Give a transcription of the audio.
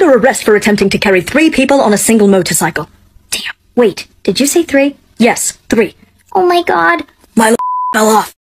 under arrest for attempting to carry three people on a single motorcycle. Damn. Wait, did you say three? Yes, three. Oh my god. My fell off.